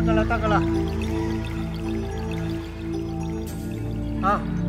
tácala, tácala. Ah.